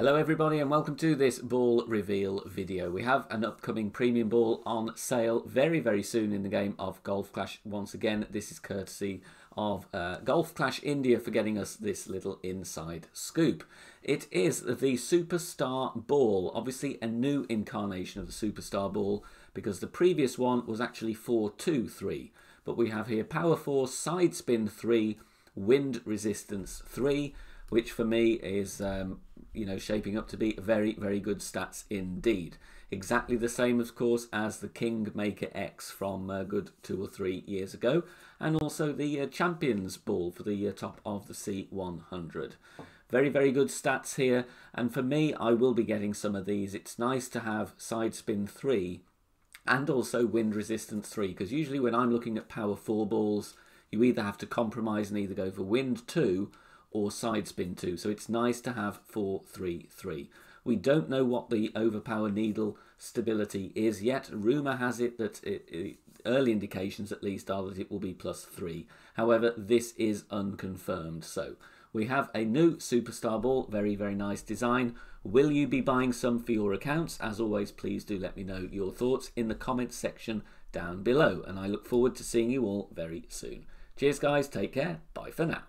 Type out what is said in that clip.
Hello everybody and welcome to this ball reveal video. We have an upcoming premium ball on sale very very soon in the game of Golf Clash. Once again this is courtesy of uh, Golf Clash India for getting us this little inside scoop. It is the Superstar Ball, obviously a new incarnation of the Superstar Ball because the previous one was actually 4-2-3 but we have here Power 4, Side Spin 3, Wind Resistance 3 which for me is um, you know shaping up to be very very good stats indeed. Exactly the same, of course, as the Kingmaker X from a uh, good two or three years ago, and also the uh, Champions Ball for the uh, top of the C100. Very, very good stats here, and for me, I will be getting some of these. It's nice to have Side Spin 3 and also Wind Resistance 3, because usually when I'm looking at Power 4 balls, you either have to compromise and either go for Wind 2 or side spin 2. So it's nice to have 4 3 3. We don't know what the overpower needle stability is yet. Rumour has it that it, it, early indications at least are that it will be plus 3. However, this is unconfirmed. So we have a new Superstar Ball, very, very nice design. Will you be buying some for your accounts? As always, please do let me know your thoughts in the comments section down below. And I look forward to seeing you all very soon. Cheers, guys. Take care. Bye for now.